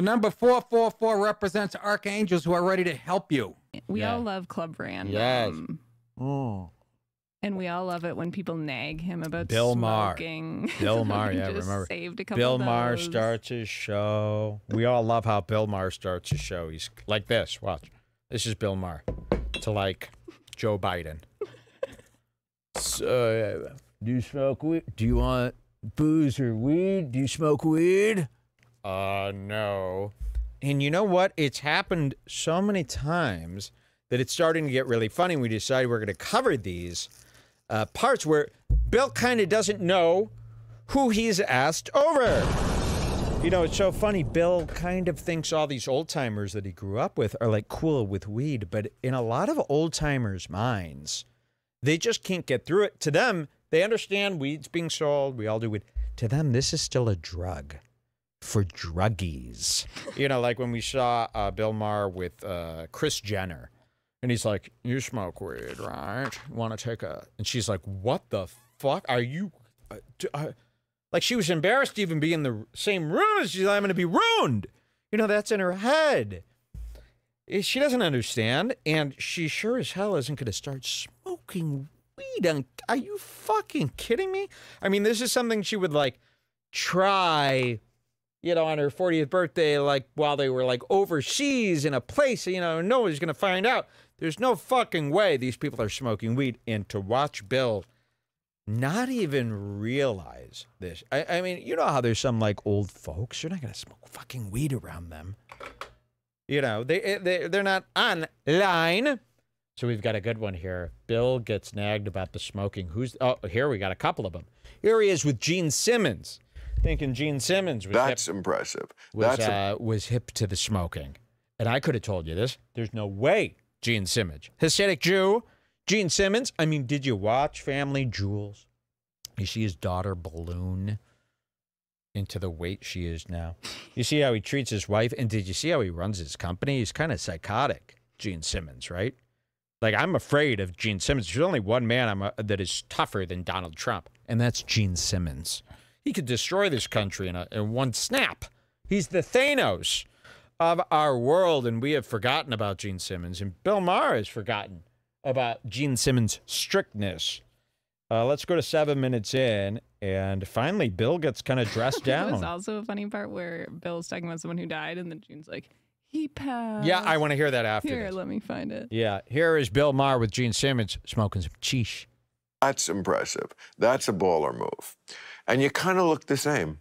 The number 444 represents archangels who are ready to help you. We Yeah. all love Club Random. Yes. Oh. And we all love it when people nag him about Bill Maher. Bill Maher, yeah, just remember. Saved a couple Bill of Maher starts his show. We all love how Bill Maher starts his show. He's like this. Watch. This is Bill Maher to like Joe Biden. So, uh, do you smoke weed? Do you want booze or weed? Do you smoke weed? Uh, no. And you know what? It's happened so many times that it's starting to get really funny. We decided we're going to cover these uh, parts where Bill kind of doesn't know who he's asked over. You know, it's so funny. Bill kind of thinks all these old timers that he grew up with are like cool with weed, but in a lot of old timers' minds, they just can't get through it. To them, they understand weed's being sold. We all do weed. To them, this is still a drug for druggies. you know, like when we saw uh, Bill Maher with uh, Kris Jenner, and he's like, "You smoke weed, right? Want to take a?" And she's like, "What the fuck are you?" Uh, do, uh, like she was embarrassed to even be in the same room as she's like, I'm going to be ruined. You know, that's in her head. Eh, She doesn't understand, and she sure as hell isn't going to start smoking weed. Are you fucking kidding me? I mean, this is something she would like try, you know, on her 40th birthday, like while they were like overseas in a place, you know, nobody's going to find out. There's no fucking way these people are smoking weed. And to watch Bill not even realize this. I, I mean, you know how there's some like old folks, you're not going to smoke fucking weed around them. You know, they, eh, they, they're not online. So we've got a good one here. Bill gets nagged about the smoking. Who's, oh, here we got a couple of them. Here he is with Gene Simmons, thinking Gene Simmons was hip That's impressive. was That's a- uh, was hip to the smoking, and I could have told you this. There's no way Gene Simmons, Hasidic Jew, Gene Simmons. I mean, did you watch Family Jewels? You see his daughter balloon into the weight she is now. You see how he treats his wife, and did you see how he runs his company? He's kind of psychotic, Gene Simmons, right? Like I'm afraid of Gene Simmons. There's only one man I'm, uh, that is tougher than Donald Trump, and that's Gene Simmons. He could destroy this country in, a, in one snap. He's the Thanos of our world, and we have forgotten about Gene Simmons, and Bill Maher has forgotten about Gene Simmons' strictness. Uh, let's go to seven minutes in, and finally, Bill gets kind of dressed There was also a funny part where Bill's talking about someone who died, and then Gene's like, he passed. Yeah, I want to hear that after. Here, this. let me find it. Yeah, here is Bill Maher with Gene Simmons smoking some cheesh. That's impressive. That's a baller move. And you kind of look the same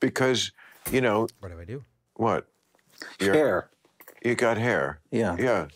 because, you know, What do I do? what? You're- Hair. You got hair. Yeah. Yeah.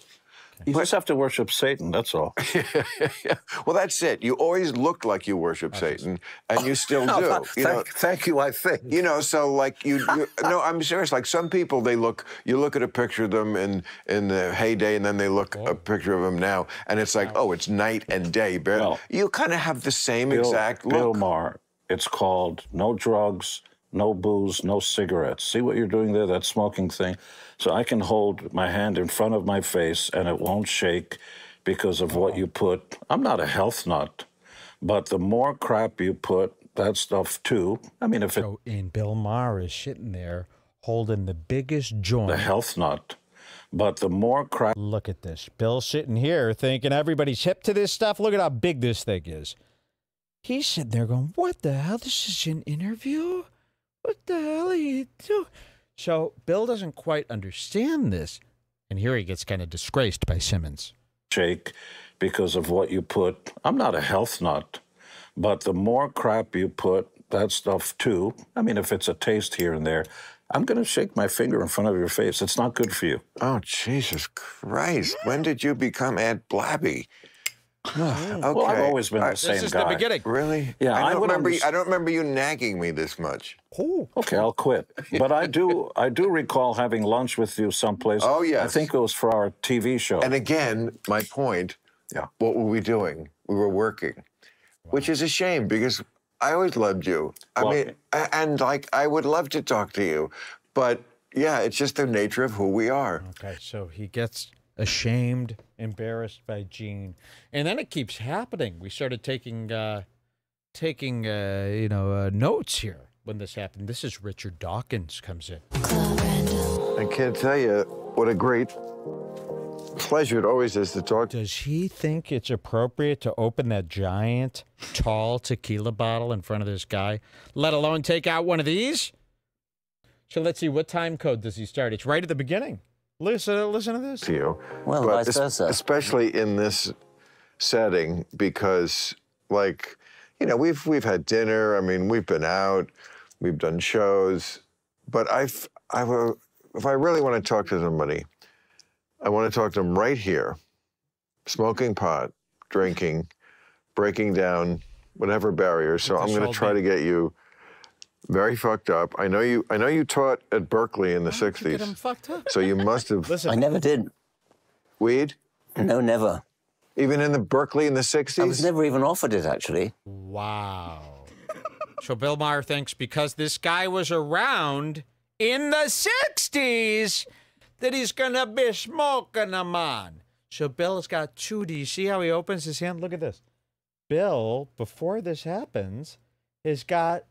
You just have to worship Satan, that's all. well, that's it. You always looked like you worship Satan, and you still do. You thank, know, thank you, I think. you know, so like you, you no, I'm serious. Like some people, they look, you look at a picture of them in in the heyday, and then they look a picture of them now, and it's like, oh, it's night and day. But Well, you kind of have the same Bill, exact Bill look. Maher, it's called no drugs, no booze, no cigarettes. See what you're doing there, that smoking thing? So I can hold my hand in front of my face and it won't shake because of what you put. I'm not a health nut, but the more crap you put, that stuff too. I mean, if it's So, and Bill Maher is sitting there holding the biggest joint. The health nut, but the more crap Look at this. Bill sitting here thinking everybody's hip to this stuff. Look at how big this thing is. He's sitting there going, What the hell? This is an interview? What the hell are you doing? So Bill doesn't quite understand this. And here he gets kind of disgraced by Simmons. shake because of what you put. I'm not a health nut, but the more crap you put, that stuff too. I mean, if it's a taste here and there, I'm going to shake my finger in front of your face. It's not good for you. Oh Jesus Christ! When did you become Aunt Blabby? Okay. Well, I've always been I- the same This is guy. the beginning. Really? Yeah, I I don't would remember. underst- I don't remember you nagging me this much. Oh, Okay, I'll quit. But I do, I do recall having lunch with you someplace. Oh, yes. I think it was for our TV show. And again, my point. Yeah. What were we doing? We were working, which is a shame because I always loved you. I Well- mean, a- and like I would love to talk to you, but yeah, it's just the nature of who we are. Okay, so he gets ashamed, embarrassed by Gene, and then it keeps happening. We started taking uh, taking uh, you know uh, notes here when this happened. This is Richard Dawkins comes in. I can't tell you what a great pleasure it always is to talk Does he think it's appropriate to open that giant, tall tequila bottle in front of this guy, let alone take out one of these? So let's see, what time code does he start? It's right at the beginning. Listen, listen to this. To you. Well, But vice es- versa. Especially in this setting, because like, you know, we've we've had dinner. I mean, we've been out, we've done shows, but I've I will if I really want to talk to somebody, I want to talk to them right here, smoking pot, drinking, breaking down whatever barriers. So With I'm going to try bit. to get you very fucked up. I know you. I know you taught at Berkeley in the Get him '60s, fucked up. so you must have Listen, I never did. weed. No, never. Even in the Berkeley in the 60s? I was never even offered it, actually. Wow. so Bill Maher thinks because this guy was around in the 60s that he's going to be smoking them on. So Bill's got two. Do you see how he opens his hand? Look at this. Bill, before this happens, has got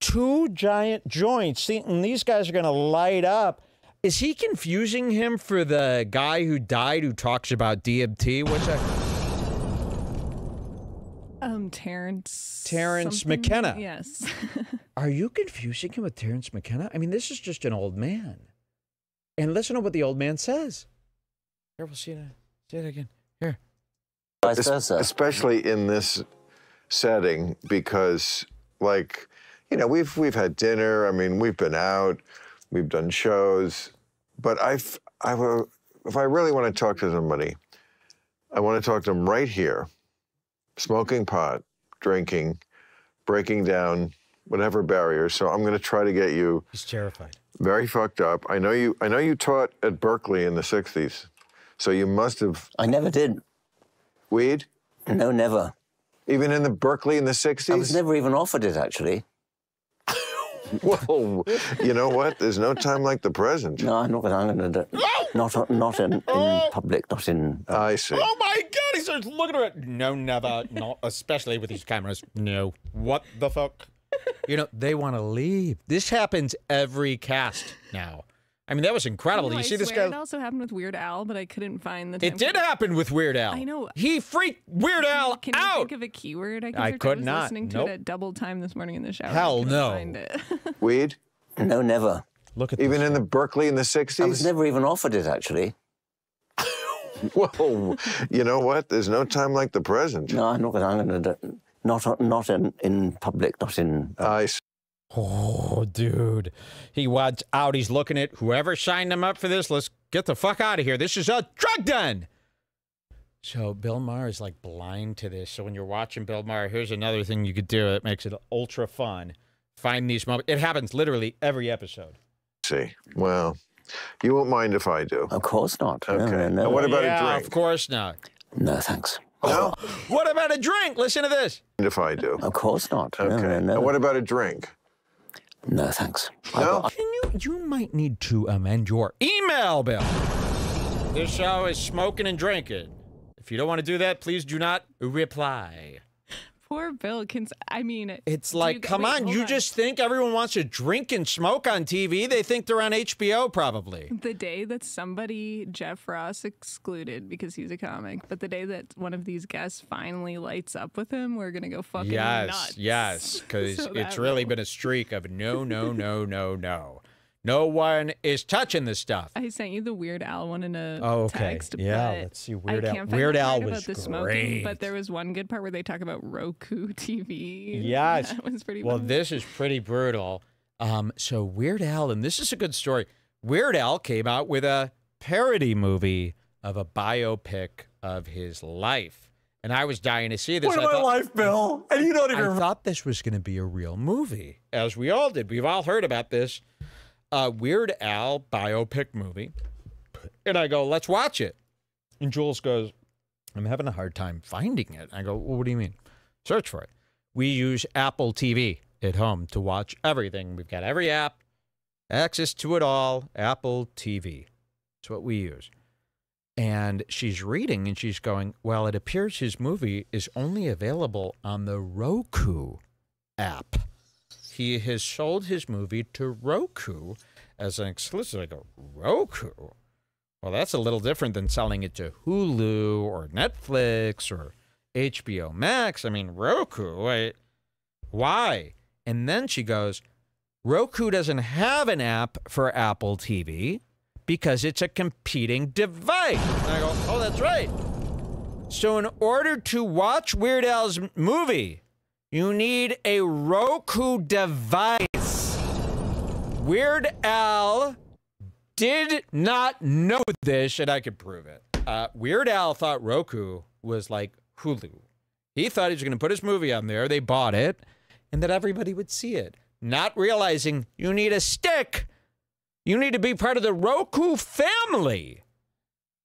two giant joints. See, and these guys are going to light up. Is he confusing him for the guy who died who talks about DMT? What's that? Um, Terence. Terence something? McKenna. Yes. Are you confusing him with Terence McKenna? I mean, this is just an old man. And listen to what the old man says. Here, we'll see it. See it again. Here. Vice Es- versa. Especially in this setting, because, like, you know, we've we've had dinner. I mean, we've been out, we've done shows, but I've I will if I really want to talk to somebody, I want to talk to them right here, smoking pot, drinking, breaking down whatever barriers. So I'm going to try to get you He's terrified. very fucked up. I know you. I know you taught at Berkeley in the '60s, so you must have I never did. weed. No, never. Even in the Berkeley in the 60s? I was never even offered it, actually. Whoa. you know what? There's no time like the present. No, I'm not going to do Not, not in, in public, not in. Uh, I see. Oh my God! He starts looking at it. No, never. Not especially with these cameras. No. What the fuck? You know they want to leave. This happens every cast now. I mean, that was incredible. No, you I see this swear guy? It also happened with Weird Al, but I couldn't find the. time It did code. happen with Weird Al. I know. He freaked Weird Al Can you think of a keyword? I, can I search? could was not. Listening to Nope. it at double time this morning in the shower. Hell I couldn't no. Find it. Weed? No, never. Look at that. Even this. in the Berkeley in the 60s? I was never even offered it, actually. Whoa. You know what? There's no time like the present. No, I'm not going to do Not, not in, in public, not in. Uh, I see. Oh, dude. He wants out. He's looking at whoever signed him up for this. Let's get the fuck out of here. This is a drug den. So Bill Maher is like blind to this. So when you're watching Bill Maher, here's another thing you could do that makes it ultra fun. Find these moments. It happens literally every episode. see. Well, you won't mind if I do. Of course not. Okay. no, no. And what about yeah, a drink? Of course not. No, thanks. No? What about a drink? Listen to this. if I do. Of course not. Okay. No, no, no. And what about a drink? No, thanks. No? Can you? You might need to amend your email, Bill. This show is smoking and drinking. If you don't want to do that, please do not reply. Poor Bill. Can I mean? It's like, you- come wait, on, you just think everyone wants to drink and smoke on TV? They think they're on HBO, probably. The day that somebody, Jeff Ross excluded because he's a comic, but the day that one of these guests finally lights up with him, we're gonna go fucking Yes, nuts. yes, yes, because So it's really will- been a streak of no, no, no, no, no. No one is touching this stuff. I sent you the Weird Al one in a Oh, okay. text. Yeah, but let's see. Weird Al- can't Weird the Al was about the smoking, great. but there was one good part where they talk about Roku TV. Yes. that was pretty. Well, funny. this is pretty brutal. Um, so Weird Al, and this is a good story. Weird Al came out with a parody movie of a biopic of his life, and I was dying to see this. I thought, life, Bill. And you don't I thought this was going to be a real movie, as we all did. We've all heard about this uh, Weird Al biopic movie, and I go, "Let's watch it." And Jules goes, "I'm having a hard time finding it." I go, well, "What do you mean? Search for it." We use Apple TV at home to watch everything. We've got every app, access to it all. Apple TV. It's what we use. And she's reading and she's going, Well, it appears his movie is only available on the Roku app. He has sold his movie to Roku, as an exclusive. I go, Roku? Well, that's a little different than selling it to Hulu or Netflix or HBO Max. I mean, Roku, I, why? And then she goes, Roku doesn't have an app for Apple TV because it's a competing device. And I go, oh, that's right. So, in order to watch Weird Al's movie, you need a Roku device. Weird Al did not know this, and I could prove it. Uh, Weird Al thought Roku was like Hulu. He thought he was going to put his movie on there. They bought it, and that everybody would see it, not realizing you need a stick. You need to be part of the Roku family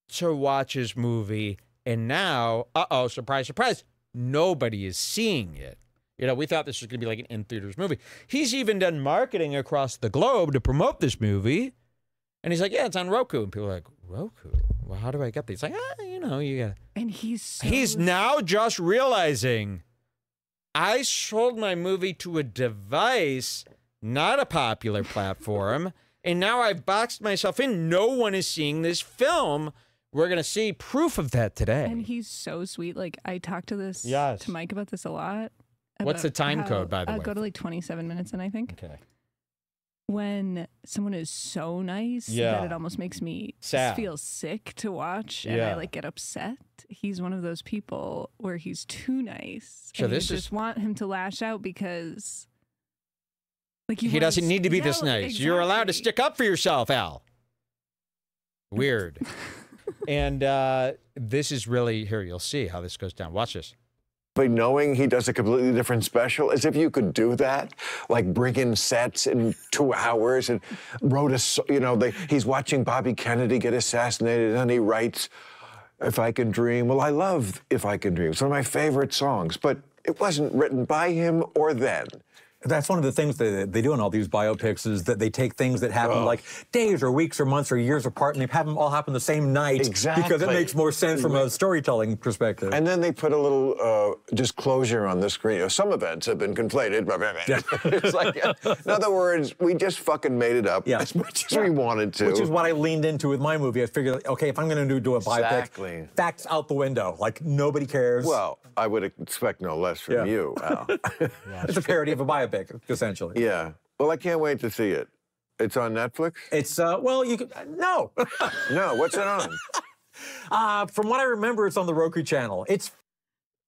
to watch his movie. And now, uh oh, surprise, surprise, nobody is seeing it. You know, we thought this was going to be like an in theaters movie. He's even done marketing across the globe to promote this movie. And he's like, yeah, it's on Roku. And people are like, Roku? Well, how do I get these? Like, ah, you know, you got And he's so He's now just realizing I sold my movie to a device, not a popular platform, and now I've boxed myself in. No one is seeing this film. We're going to see proof of that today. And he's so sweet. Like I talked to this Yes. to Mike about this a lot. What's the time code, by the way? Go to like 27 minutes, and I think okay. when someone is so nice Yeah. that it almost makes me Sad. feel sick to watch, and Yeah. I like get upset. He's one of those people where he's too nice. So and this you is- just want him to lash out because. Like you He doesn't need to be this nice. You're allowed to stick up for yourself, Al. Weird. and uh, this is really here. You'll see how this goes down. Watch this. But knowing he does a completely different special, as if you could do that, like bring in sets in two hours and wrote a, you know, they, he's watching Bobby Kennedy get assassinated and he writes, If I Can Dream. Well, I love If I Can Dream. It's one of my favorite songs, but it wasn't written by him or then. That's one of the things that they do in all these biopics is that they take things that happen Oh. like days or weeks or months or years apart and they have them all happen the same night exactly. because it makes more sense from a storytelling perspective. And then they put a little uh, disclosure on the screen. Some events have been conflated. Blah, blah, blah. it's like, in other words, we just fucking made it up Yeah. as much as we wanted to. Which is what I leaned into with my movie. I figured, okay, if I'm going to do, do a biopic, Exactly. facts out the window. Like nobody cares. Well, I would expect no less from Yeah. you, Al. it's a parody of a biopic, essentially. yeah. Well, I can't wait to see it. It's on Netflix? It's uh, well, you could no. No, what's it on? uh, from what I remember, it's on the Roku channel. It's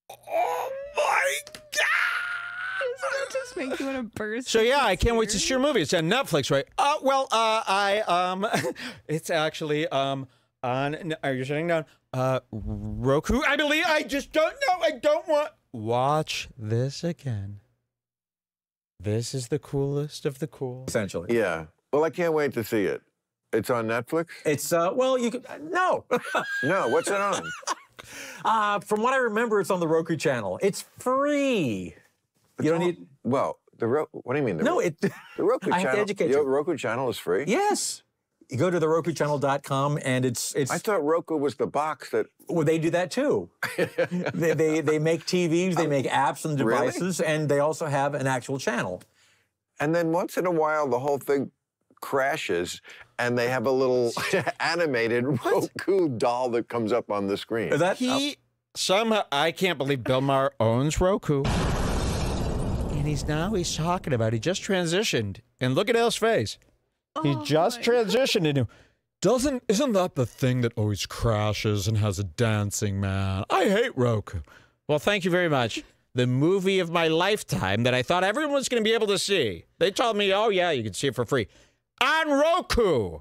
oh my god! Does that just make you want to burst? So yeah, I can't wait to see your movie. It's on Netflix, right? Uh, well, uh, I um, it's actually um on. Are you sitting down? Uh, Roku. I believe. I just don't know. I don't want. Watch this again. This is the coolest of the cool. essentially. Yeah. Well, I can't wait to see it. It's on Netflix? It's uh, well, you could no. No, what's it on? uh, from what I remember, it's on the Roku channel. It's free. You don't need Well, the Ro- what do you mean? The no. Ro- It the Roku I have to channel. educate your you. Roku channel is free. yes. You go to the RokuChannel.com and it's it's I thought Roku was the box that. well, they do that too. they, they they make TVs, they make apps and Really? devices, and they also have an actual channel. And then once in a while, the whole thing crashes, and they have a little animated Roku doll that comes up on the screen. Is that He somehow I can't believe Bill Maher owns Roku. And he's now he's talking about he just transitioned. And look at Al's face. He Oh just my transitioned into doesn't isn't that the thing that always crashes and has a dancing man? I hate Roku. Well, thank you very much. The movie of my lifetime that I thought everyone was going to be able to see. They told me, "Oh yeah, you can see it for free." On Roku.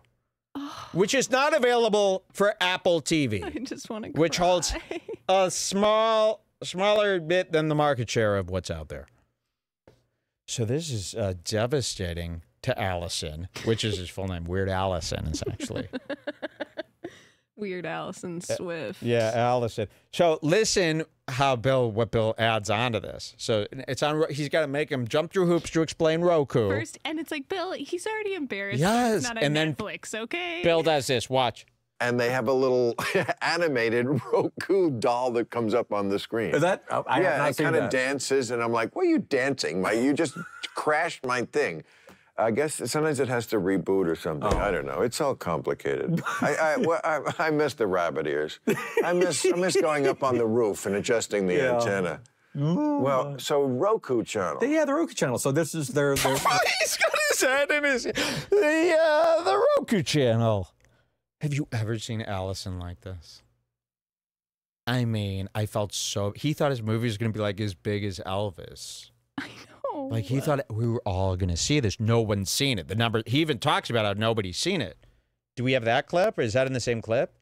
Which is not available for Apple TV I just want to. which holds a small, smaller bit than the market share of what's out there. So this is uh, devastating to Allison, which is his full name. Weird Allison is actually. Weird Allison eh, Swift. yeah, Allison. So listen how Bill, what Bill adds onto this. So it's on. He's got to make him jump through hoops to explain Roku. First, and it's like Bill. He's already embarrassed. Yes, it's not on and then Netflix. Okay. Bill does this. Watch. and they have a little animated Roku doll that comes up on the screen. is that? oh, I have yeah, not it kind of dances, and I'm like, "What are you dancing? My, you just crashed my thing." I guess sometimes it has to reboot or something. I don't know. It's all complicated. I, I, well, I, I miss the rabbit ears. I miss, I miss going up on the roof and adjusting the Yeah. antenna. Well, so Roku channel. Yeah, the Roku channel. So this is their. their He's got his head in his the uh, the Roku channel. Have you ever seen Allison like this? I mean, I felt so. He thought his movie was going to be like as big as Elvis. I know. Like he thought we were all going to see this. No one's seen it. The number. He even talks about how nobody's seen it. Do we have that clip, or is that in the same clip?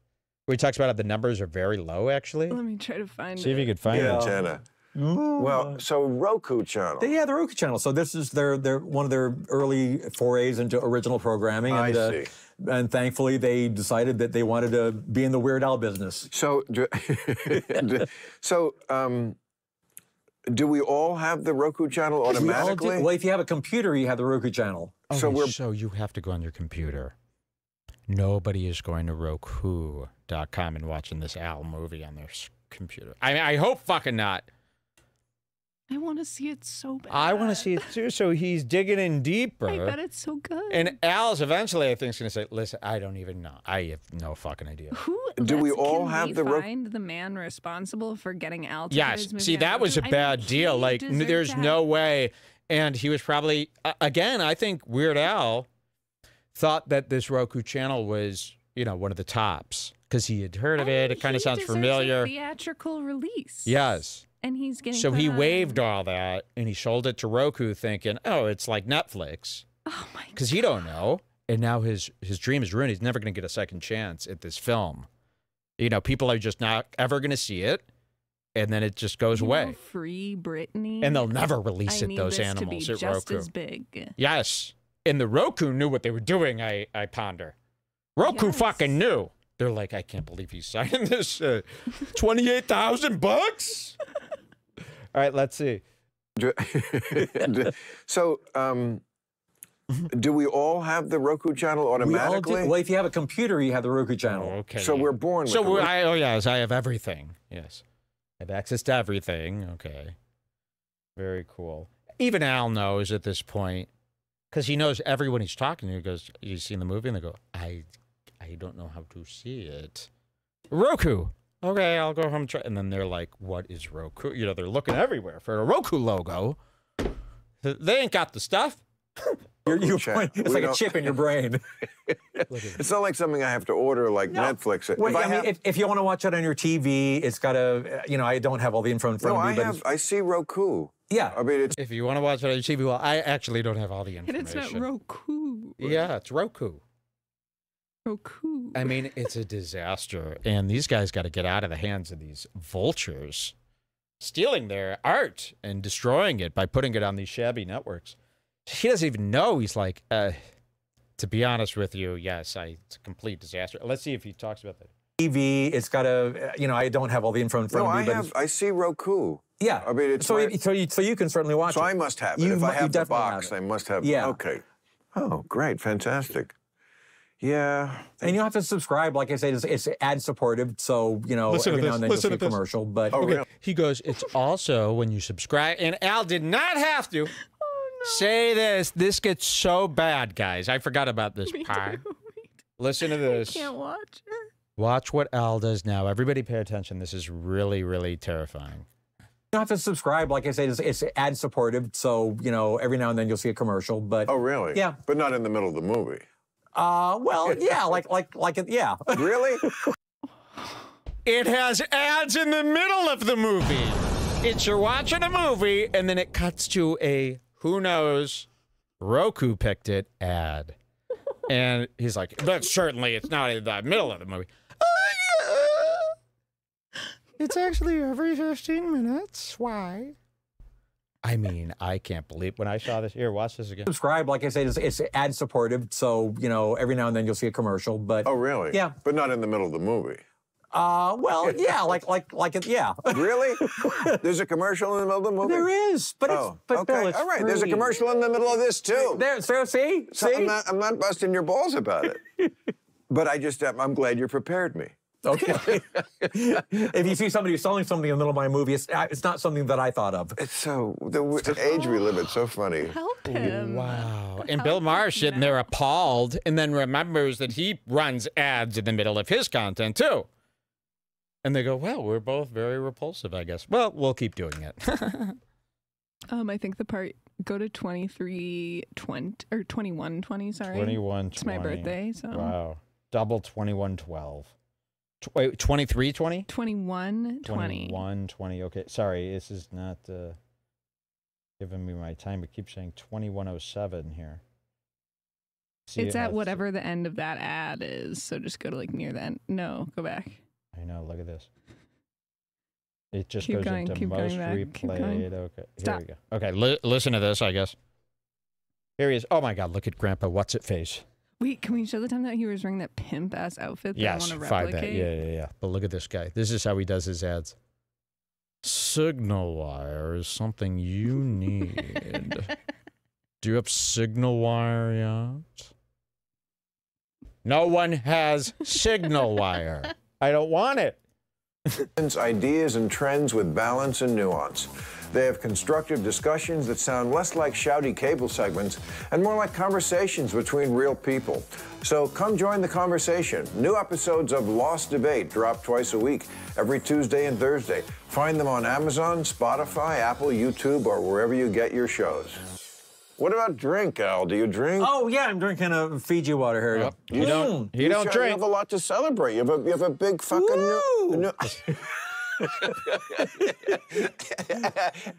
Where he talks about how the numbers are very low, actually. Let me try to find See if you could find the it. antenna. Well, so Roku channel. Yeah, the Roku channel. So this is their their one of their early forays into original programming. I And, uh, see. And thankfully, they decided that they wanted to be in the Weird Al business. So, do, so um, do we all have the Roku channel We all do- automatically? Well, if you have a computer, you have the Roku channel. Okay, So we're- so you have to go on your computer. Nobody is going to Roku.com and watching this Al movie on their computer. I mean, I hope fucking not. I want to see it so bad. I want to see it too. So he's digging in deeper. I bet it's so good. and Al's eventually, I think, is going to say, "Listen, I don't even know. I have no fucking idea." Who? Do we all can have we the Ro- find the man responsible for getting Al? to put Yes. his movie See, on that was a Roku? I mean, bad deal. Like, there's to no way. And he was probably uh, again. I think Weird Al thought that this Roku channel was, you know, one of the tops because he had heard of I it. mean, It kind of sounds familiar. A theatrical release. Yes. And he's getting. So he on- waived all that and he sold it to Roku, thinking, "Oh, it's like Netflix," Oh my! because he don't know. And now his his dream is ruined. He's never going to get a second chance at this film. You know, people are just not ever going to see it, and then it just goes You away. free Britney. And they'll never release I it. Those animals at just Roku. Yes. And the Roku knew what they were doing, I, I ponder. Roku Yes. fucking knew. They're like, I can't believe he's signing this. Uh, 28,000 bucks? All right, let's see. Do- do- so, um, do we all have the Roku channel We automatically? Well, if you have a computer, you have the Roku channel. Oh, okay. So we're born with So the we're, I, oh, yes, I have everything. Yes. I have access to everything. Okay. Very cool. Even Al knows at this point because he knows everyone he's talking to. He goes, You seen the movie? And they go, I, I don't know how to see it. Roku. Okay, I'll go home and try. And then they're like, What is Roku? You know, they're looking everywhere for a Roku logo. They ain't got the stuff. You're, you point, it's We like a don't- chip in your brain. It's not like something I have to order like Netflix. Well, If I, I mean, have- if, if you want to watch it on your TV, it's got a, uh, you know, I don't have all the info in front no, of me, I but have. I see Roku. yeah. I mean, it's If you want to watch it on your TV, well, I actually don't have all the information. And information. it's not Roku. Yeah, it's Roku. Roku. I mean, it's a disaster. And these guys got to get out of the hands of these vultures stealing their art and destroying it by putting it on these shabby networks. He doesn't even know. He's like, uh, to be honest with you, yes, I, it's a complete disaster. Let's see if he talks about that. TV, it's got a, you know, I don't have all the info in front no, of me, I but have. I see Roku. yeah. I mean, it's so, my- so, you, so you can certainly watch So it. I must have it. You if mu- I have the definitely have box. I must have. Yeah. Okay. Oh, great, fantastic. Yeah. And you don't have to subscribe. Like I said, it's, it's ad supportive. So, you know, Listen every now and then listen you'll see a commercial. But Oh, Okay. He goes, it's also when you subscribe, and Al did not have to Oh, say this. This gets so bad, guys. I forgot about this part. Listen to this. I Can't watch it. Watch what Al does now. Everybody pay attention. This is really, really terrifying. you don't have to subscribe. Like I said, it's, it's ad supportive. So, you know, every now and then you'll see a commercial. But, Oh, really? Yeah. But not in the middle of the movie. Uh, well, yeah, like, like, like, yeah. Really? It has ads in the middle of the movie. It's you're watching a movie, and then it cuts to a who knows, Roku picked it ad. And he's like, but certainly it's not in the middle of the movie. "Oh. It's actually every 15 minutes. Why? I mean, I can't believe when I saw this. Here, watch this again. subscribe. Like I said, it's, it's ad supportive. So, you know, every now and then you'll see a commercial. But, Oh, really? Yeah. But not in the middle of the movie. uh, well, yeah, like, like, like, it, yeah. Really? There's a commercial in the middle of the movie. There is, but it's, Oh, but okay. Bill, it's All right. There's a commercial in the middle of this too. There, so see, So see. I'm not. I'm not busting your balls about it. but I just. I'm glad you prepared me. Okay. if you see somebody selling something in the middle of my movie, it's, uh, it's not something that I thought of. It's so the w- age we live. It's so funny. Help him. Wow. And Bill Maher's sitting there appalled and then remembers that he runs ads in the middle of his content too. And they go, well, we're both very repulsive, I guess. Well, we'll keep doing it. Um, I think the part go to twenty three twenty or twenty one twenty. Sorry, 21 It's my birthday, so Wow. Double 21 12. Tw- Wait, 23 20? 21 20. 21 20. Okay. Sorry, this is not uh, giving me my time. It keeps saying 2107 here. See, It's it at whatever the end of that ad is. So just go to like near the end. No, go back. I know. Look at this. It just Keep goes going, into most going back, keep going. replayed. Okay, here Stop. we go. Okay, li- listen to this. I guess. Here he is. Oh my God! Look at Grandpa. What's it face? Wait, can we show the time that he was wearing that pimp ass outfit that yes, I want to replicate? that. Yeah, yeah, yeah. But look at this guy. This is how he does his ads. Signal wire is something you need. Do you have signal wire yet? No one has signal wire. I don't want it. Ideas and trends with balance and nuance. They have constructive discussions that sound less like shouty cable segments and more like conversations between real people. So come join the conversation. New episodes of Lost Debate drop twice a week, every Tuesday and Thursday. Find them on Amazon, Spotify, Apple, YouTube, or wherever you get your shows. What about drink, Al? Do you drink? Oh yeah, I'm drinking a Fiji water here. Yep. You don't. Mm. You don't drink. You have a lot to celebrate. You have a, you have a big fucking. Woo! New,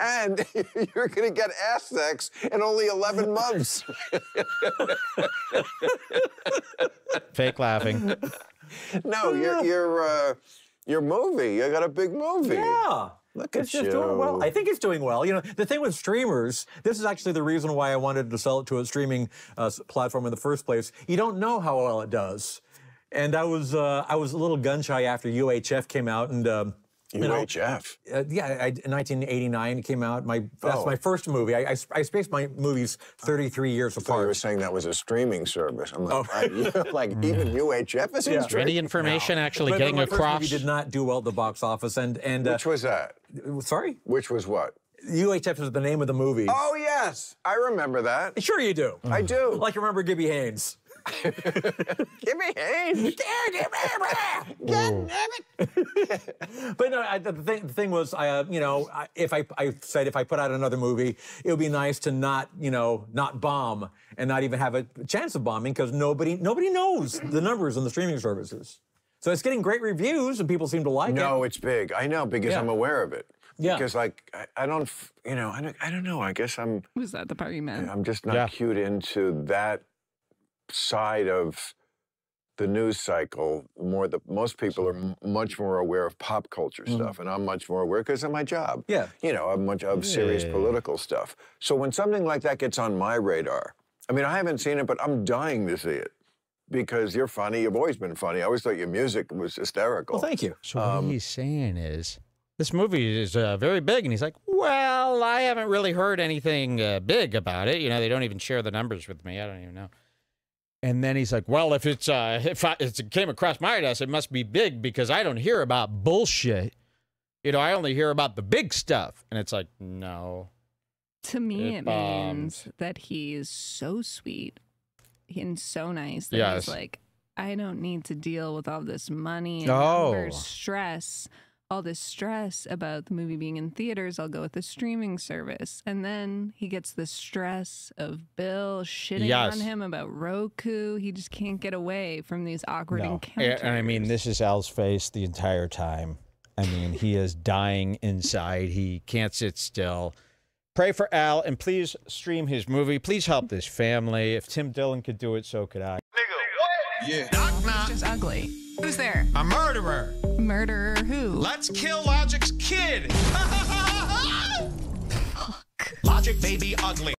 and you're going to get ass sex in only 11 months. Fake laughing. no, your your uh, your movie. You got a big movie. Yeah. Look It's at just doing well. you. I think it's doing well. You know, the thing with streamers, this is actually the reason why I wanted to sell it to a streaming uh, platform in the first place. You don't know how well it does, and I was uh, I was a little gun shy after UHF came out, and um, you know, UHF. uh, yeah, I, in 1989 it came out. My that's Oh. my first movie. I, I, I spaced my movies 33 years I thought you were saying that was a streaming service. I'm like, Oh. I- like even UHF is in Yeah. streaming? Any information actually But- but getting my first across? movie did not do well at the box office, and and uh, Which was that? sorry, Which was what? UHF is the name of the movie. Oh yes, I remember that. Sure, you do. I do. Like you remember Gibby Haynes. Give me Haynes. God damn it. But no, I, the, thing, the thing was, I, uh, you know, I, if I, I said if I put out another movie, it would be nice to not, you know, not bomb and not even have a chance of bombing because nobody, nobody knows the numbers on the streaming services. So it's getting great reviews and people seem to like it. No, it's big. I know because Yeah. I'm aware of it. Yeah. Because like I, I don't, you know, I don't, I don't know. I guess I'm, Was that the part you meant? I'm just not Yeah. cued into that side of the news cycle. More the most people are m- much more aware of pop culture stuff, and I'm much more aware because of my job. Mm-hmm. Yeah. You know, I'm much of serious Yeah. political stuff. So when something like that gets on my radar, I mean, I haven't seen it, but I'm dying to see it. Because you're funny, you've always been funny. I always thought your music was hysterical. Well, thank you. So what Um, he's saying is, this movie is uh, very big, and he's like, "Well, I haven't really heard anything uh, big about it. You know, they don't even share the numbers with me. I don't even know." And then he's like, "Well, if it's uh, if, I, if it came across my desk, it must be big because I don't hear about bullshit. You know, I only hear about the big stuff." And it's like, no, To me, It it, means that he's so sweet and so nice that Yes. he's like, I don't need to deal with all this money and Oh. stress, all this stress about the movie being in theaters. I'll go with the streaming service. And then he gets the stress of Bill shitting Yes. on him about Roku. He just can't get away from these awkward no. encounters. And I mean, this is Al's face the entire time. I mean, he is dying inside. He can't sit still. Pray for Al and please stream his movie. Please help this family. If Tim Dillon could do it, so could I. Yeah. It's just ugly. Who's there? A murderer. Murderer who? Let's kill Logic's kid. Logic baby ugly.